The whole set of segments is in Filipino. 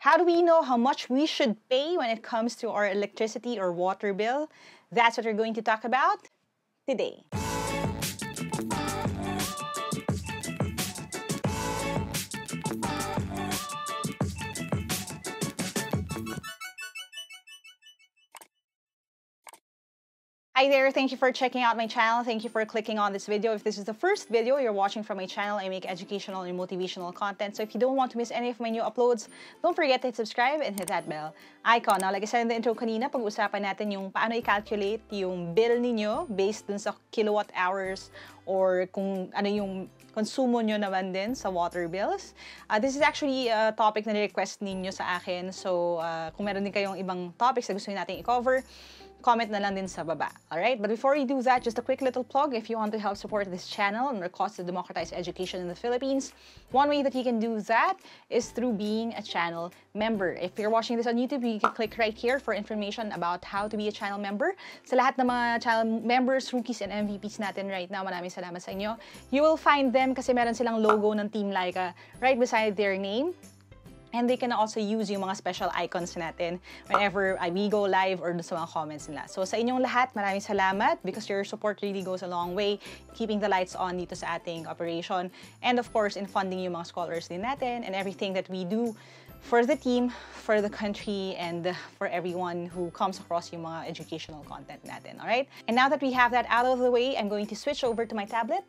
How do we know how much we should pay when it comes to our electricity or water bill? That's what we're going to talk about today. Hi there, thank you for checking out my channel. Thank you for clicking on this video. If this is the first video you're watching from my channel, I make educational and motivational content. So if you don't want to miss any of my new uploads, don't forget to hit subscribe and hit that bell icon. Now, like I said in the intro kanina, pag-usapan natin yung paano i-calculate yung bill ninyo based dun sa kilowatt hours or kung ano yung konsumo nyo naman din sa water bills. Uh, this is actually a topic na request ninyo sa akin. So, uh, kung meron din kayong ibang topics na gusto natin i-cover, comment na lang din sa baba. Alright? But before we do that, just a quick little plug. If you want to help support this channel and our cause to democratize education in the Philippines, one way that you can do that is through being a channel member. If you're watching this on YouTube, you can click right here for information about how to be a channel member. Sa lahat ng mga channel members, rookies, and MVPs natin right now, maraming salamat sa inyo. You will find them kasi meron silang logo ng Team Laika right beside their name. And they can also use yung mga special icons natin whenever we go live or sa mga comments nila. So sa inyong lahat, maraming salamat because your support really goes a long way keeping the lights on dito sa ating operation. And of course, in funding yung mga scholars din natin and everything that we do for the team, for the country, and for everyone who comes across yung mga educational content natin. Alright? And now that we have that out of the way, I'm going to switch over to my tablet.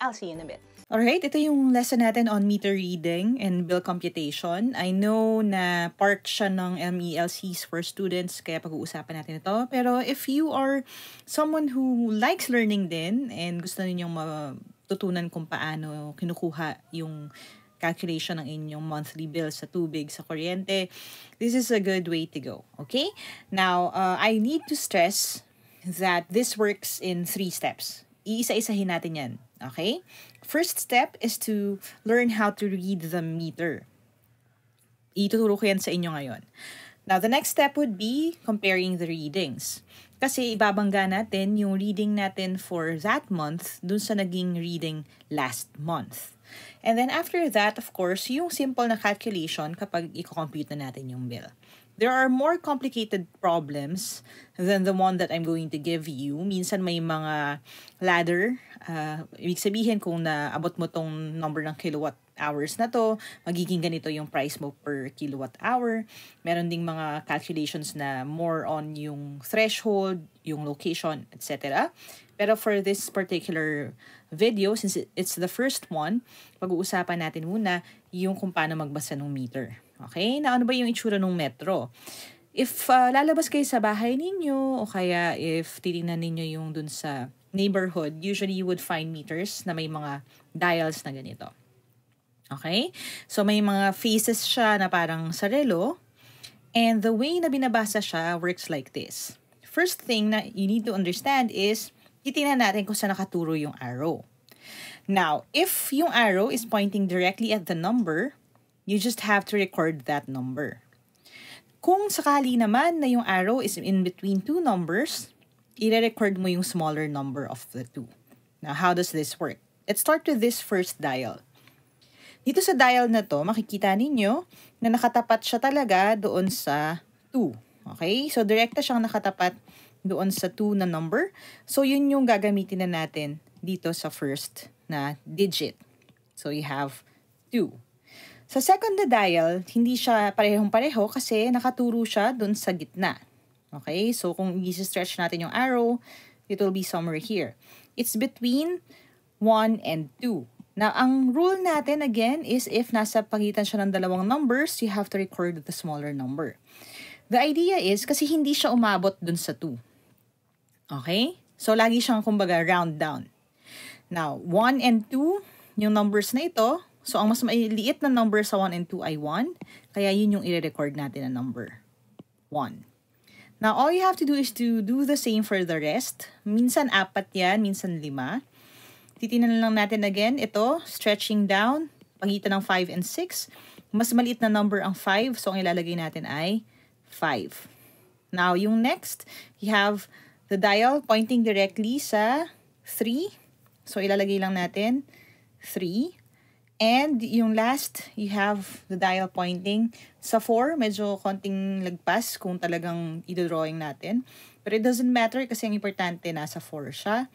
I'll see you in a bit. Alright, ito yung lesson natin on meter reading and bill computation. I know na part siya ng MELCs for students, kaya pag-uusapan natin ito. Pero if you are someone who likes learning din and gusto ninyong matutunan kung paano kinukuha yung calculation ng inyong monthly bill sa tubig, sa kuryente, this is a good way to go. Okay? Now, uh, I need to stress that this works in three steps. Iisa-isahin natin yan. Okay? First step is to learn how to read the meter. Ituturo ko yan sa inyo ngayon. Now, the next step would be comparing the readings. Kasi ibabangga natin yung reading natin for that month dun sa naging reading last month. And then after that, of course, yung simple na calculation kapag i-compute na natin yung bill. There are more complicated problems than the one that I'm going to give you. Minsan may mga ladder. Uh, ibig sabihin kung naabot mo tong number ng kilowatt hours na to, magiging ganito yung price mo per kilowatt hour. Meron ding mga calculations na more on yung threshold, yung location, etc. Pero for this particular video, since it's the first one, pag-uusapan natin muna yung kung paano magbasa ng meter. Okay? Na ano ba yung itsura ng metro? If uh, lalabas kayo sa bahay ninyo o kaya if titingnan ninyo yung dun sa neighborhood, usually you would find meters na may mga dials na ganito. Okay? So may mga faces siya na parang sa relo and the way na binabasa siya works like this. First thing na you need to understand is titingnan natin kung saan nakaturo yung arrow. Now, if yung arrow is pointing directly at the number, you just have to record that number. Kung sakali naman na yung arrow is in between two numbers, i-record mo yung smaller number of the two. Now, how does this work? Let's start with this first dial. Dito sa dial na to, makikita ninyo na nakatapat siya talaga doon sa 2. Okay? So, direkta siyang nakatapat doon sa 2 na number. So, yun yung gagamitin na natin dito sa first na digit. So, you have 2. Sa second na dial, hindi siya parehong-pareho kasi nakaturo siya dun sa gitna. Okay? So, kung i-stretch natin yung arrow, it will be somewhere here. It's between 1 and 2. Now, ang rule natin again is if nasa pagitan siya ng dalawang numbers, you have to record the smaller number. The idea is kasi hindi siya umabot dun sa 2. Okay? So, lagi siyang kumbaga round down. Now, 1 and 2, yung numbers na ito, so ang mas maliit na number sa 1 and 2 ay 1, kaya yun yung i-record natin na number. 1. Now, all you have to do is to do the same for the rest. Minsan apat yan, minsan lima. Titinan lang natin again, ito, stretching down, pagitan ng 5 and 6. Mas maliit na number ang 5, so ang ilalagay natin ay 5. Now, yung next, you have the dial pointing directly sa 3. So, ilalagay lang natin 3. And yung last, you have the dial pointing. Sa 4, medyo konting lagpas kung talagang i-drawing natin. But it doesn't matter kasi ang importante nasa 4 siya.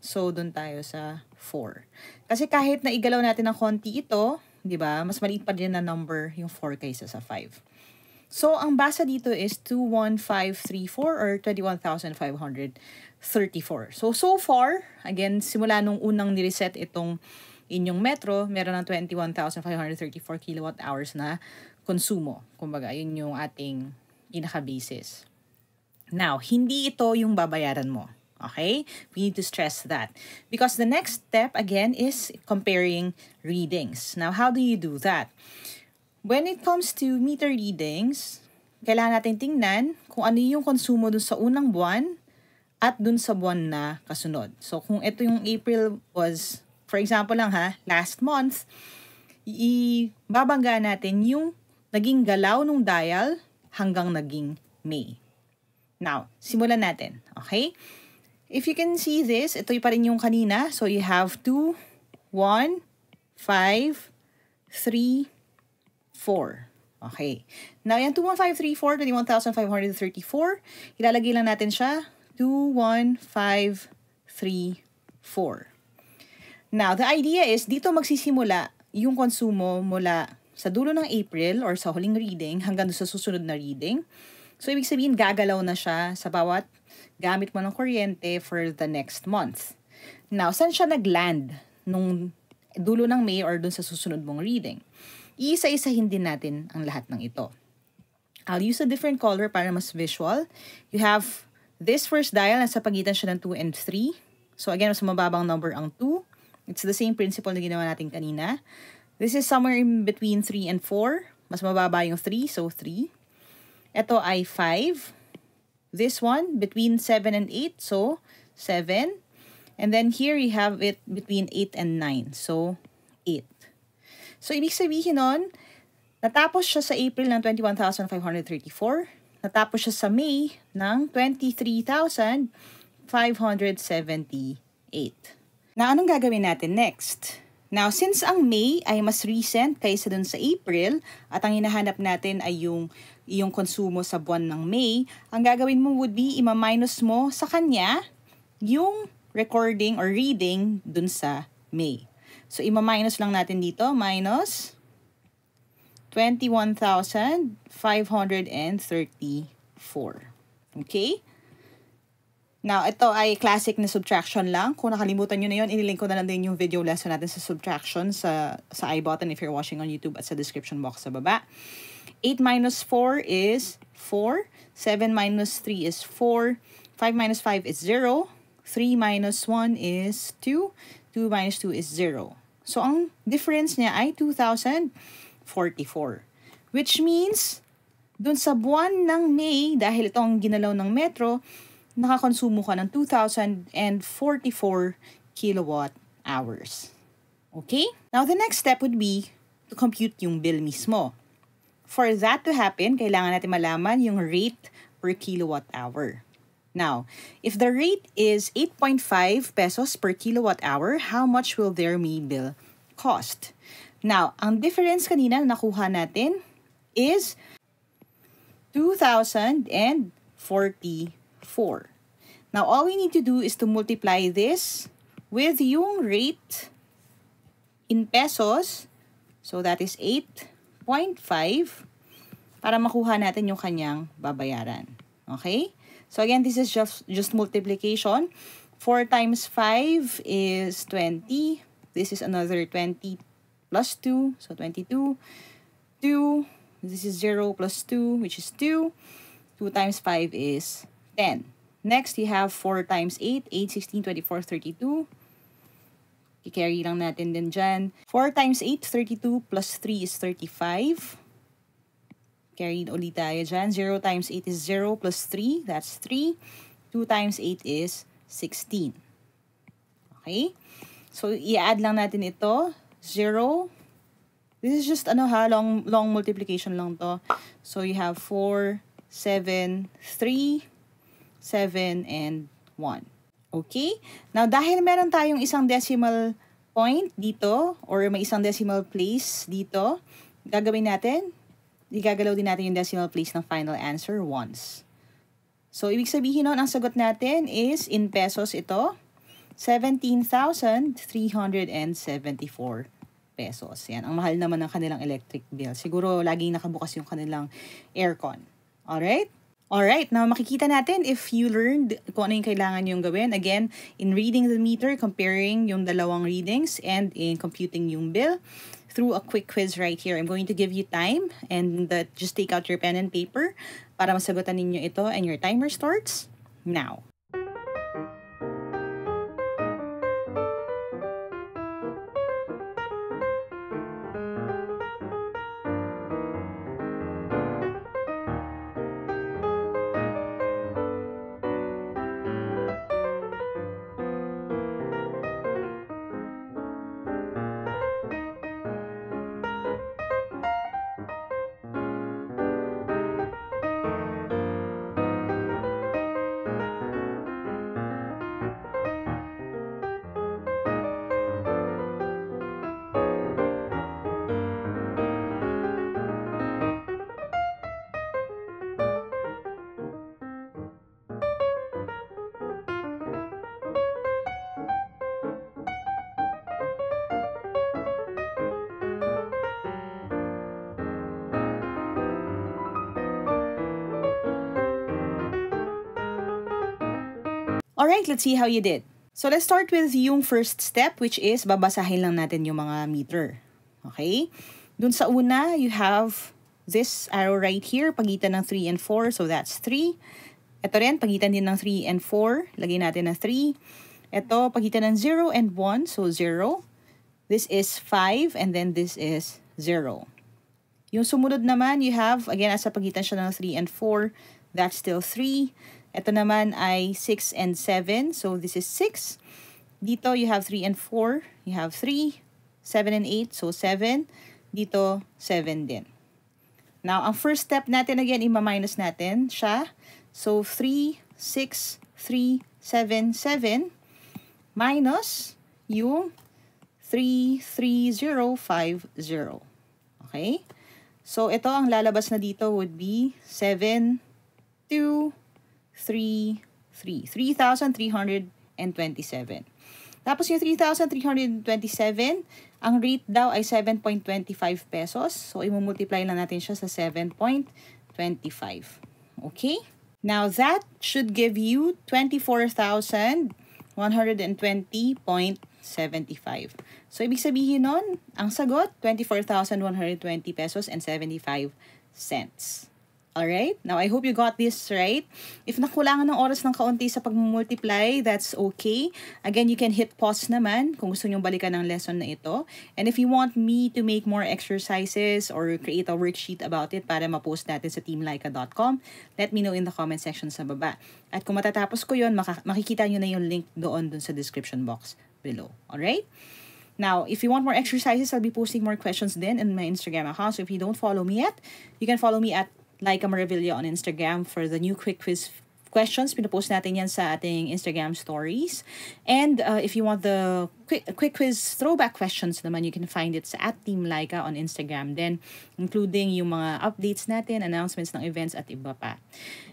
So, dun tayo sa 4. Kasi kahit na igalaw natin ng konti ito, di ba, mas maliit pa din na number yung 4 kaysa sa 5. So, ang basa dito is 21534 or 21,534. So, so far, again, simula nung unang nireset itong inyong metro, meron ng 21,534 kilowatt hours na konsumo. Kumbaga, yun yung ating pinaka-basis. Now, hindi ito yung babayaran mo. Okay? We need to stress that. Because the next step, again, is comparing readings. Now, how do you do that? When it comes to meter readings, kailangan natin tingnan kung ano yung konsumo dun sa unang buwan at dun sa buwan na kasunod. So, kung ito yung April was For example lang ha, last month, ibabangga natin yung naging galaw ng dial hanggang naging May. Now, simulan natin. Okay? If you can see this, ito pa rin yung kanina. So, you have 2, 1, 5, 3, 4. Okay. Now, yan 21534, 21,534. Ilalagay lang natin siya. 21534. Now, the idea is dito magsisimula yung konsumo mula sa dulo ng April or sa huling reading hanggang sa susunod na reading. So, ibig sabihin, gagalaw na siya sa bawat gamit mo ng kuryente for the next month. Now, saan siya nag-land nung dulo ng May or dun sa susunod mong reading? Iisa-isahin din natin ang lahat ng ito. I'll use a different color para mas visual. You have this first dial, nasa pagitan siya ng 2 and 3. So again, mas mababang number ang 2. It's the same principle na ginawa natin kanina. This is somewhere in between 3 and 4. Mas mababa yung 3, so 3. Ito ay 5. This one, between 7 and 8, so 7. And then here you have it between 8 and 9, so 8. So, ibig sabihin nun, natapos siya sa April ng 21,534. Natapos siya sa May ng 23,578. Na anong gagawin natin next? Now, since ang May ay mas recent kaysa dun sa April at ang hinahanap natin ay yung yung konsumo sa buwan ng May, ang gagawin mo would be ima-minus mo sa kanya yung recording or reading dun sa May. So, ima-minus lang natin dito, minus 21,534. Okay? Now, ito ay classic na subtraction lang. Kung nakalimutan nyo na yun, inilink ko na lang din yung video lesson natin sa subtraction sa, sa i button if you're watching on YouTube at sa description box sa baba. 8 minus 4 is 4. 7 minus 3 is 4. 5 minus 5 is 0. 3 minus 1 is 2. 2 minus 2 is 0. So, ang difference niya ay 2,044. Which means, dun sa buwan ng May, dahil itong ginalaw ng Metro, nakakonsumo ka ng 2,044 kilowatt hours. Okay? Now, the next step would be to compute yung bill mismo. For that to happen, kailangan natin malaman yung rate per kilowatt hour. Now, if the rate is 8.5 pesos per kilowatt hour, how much will their May bill cost? Now, ang difference kanina na nakuha natin is 2,044 4. Now, all we need to do is to multiply this with yung rate in pesos. So, that is 8.5 para makuha natin yung kanyang babayaran. Okay? So, again, this is just, just multiplication. 4 times 5 is 20. This is another 20 plus 2. So, 22. 2. This is 0 plus 2, which is 2. 2 times 5 is 10. Next, you have 4 times 8, 8, 16, 24, 32. I-carry lang natin din dyan. 4 times 8, 32, plus 3 is 35. Carry ulit tayo dyan. 0 times 8 is 0, plus 3, that's 3. 2 times 8 is 16. Okay? So, i-add lang natin ito. 0. This is just, ano ha, long, long multiplication lang to. So, you have 4, 7, 3, 7, and 1. Okay? Now, dahil meron tayong isang decimal point dito or may isang decimal place dito, gagawin natin, igagalaw din natin yung decimal place ng final answer once. So, ibig sabihin nun, ang sagot natin is in pesos ito, 17,374 pesos. Yan, ang mahal naman ng kanilang electric bill. Siguro laging nakabukas yung kanilang aircon. Alright? Alright, now makikita natin if you learned kung ano yung kailangan yung gawin. Again, in reading the meter, comparing yung dalawang readings, and in computing yung bill through a quick quiz right here. I'm going to give you time and uh, just take out your pen and paper para masagutan ninyo ito and your timer starts now. Alright, let's see how you did. So let's start with yung first step which is babasahin lang natin yung mga meter. Okay? Dun sa una, you have this arrow right here, pagitan ng 3 and 4, so that's 3. Ito rin, pagitan din ng 3 and 4, lagay natin na 3. Ito, pagitan ng 0 and 1, so 0. This is 5, and then this is 0. Yung sumunod naman, you have, again, asa pagitan siya ng 3 and 4, that's still 3. Ito naman ay 6 and 7. So, this is 6. Dito, you have 3 and 4. You have 3, 7 and 8. So, 7. Dito, 7 din. Now, ang first step natin again, ima-minus natin siya. So, 3, 6, 3, 7, 7 minus yung 3, 3, 0, 5, 0. Okay? So, ito ang lalabas na dito would be 7, 2, 3, 3. 3,327. Tapos yung 3,327, ang rate daw ay 7.25 pesos. So, imumultiply lang natin siya sa 7.25. Okay? Now, that should give you 24,120.75. So, ibig sabihin nun, ang sagot, 24,120 pesos and 75 cents. Alright? Now, I hope you got this right. If nakulangan ng oras ng kaunti sa pag-multiply, that's okay. Again, you can hit pause naman kung gusto nyong balikan ng lesson na ito. And if you want me to make more exercises or create a worksheet about it para ma-post natin sa teamlaika.com, let me know in the comment section sa baba. At kung matatapos ko yon makikita nyo na yung link doon dun sa description box below. Alright? Now, if you want more exercises, I'll be posting more questions then in my Instagram account. So if you don't follow me yet, you can follow me at Laika Maravilla on Instagram for the new quick quiz questions. Pinapost natin yan sa ating Instagram stories. And uh, if you want the quick, quick quiz throwback questions naman, you can find it sa at Team Laika on Instagram then including yung mga updates natin, announcements ng events at iba pa.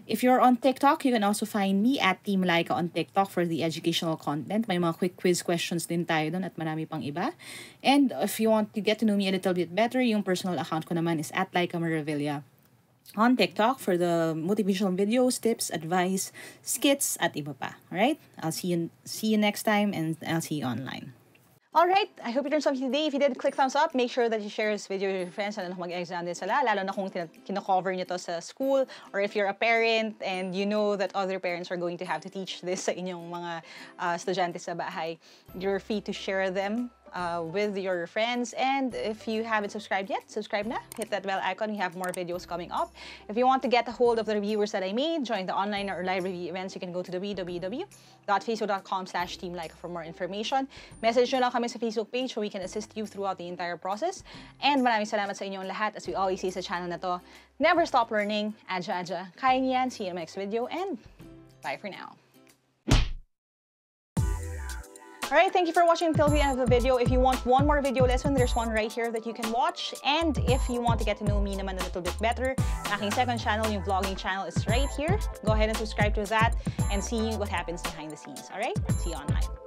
If you're on TikTok, you can also find me at Team Laika on TikTok for the educational content. May mga quick quiz questions din tayo doon at marami pang iba. And if you want to get to know me a little bit better, yung personal account ko naman is at Laika Maravilla on TikTok for the motivational videos, tips, advice, skits, at iba pa. Alright? I'll see you, see you next time and I'll see you online. Alright, I hope you learned something today. If you did, click thumbs up. Make sure that you share this video with your friends and mag-exam din sila, lalo na kung kino-cover nyo to sa school or if you're a parent and you know that other parents are going to have to teach this sa inyong mga uh, estudyante sa bahay, you're free to share them uh, with your friends. And if you haven't subscribed yet, subscribe na. Hit that bell icon. We have more videos coming up. If you want to get a hold of the reviewers that I made, join the online or live review events, you can go to www.facebook.com slash teamlike for more information. Message nyo lang kami sa Facebook page so we can assist you throughout the entire process. And maraming salamat sa inyong lahat as we always say sa channel na to. Never stop learning. Adja, adja. Kaya niyan. See you in the next video and bye for now. Alright, thank you for watching until the end of the video. If you want one more video lesson, there's one right here that you can watch. And if you want to get to know me naman a little bit better, aking second channel, yung vlogging channel is right here. Go ahead and subscribe to that and see what happens behind the scenes. Alright? See you online.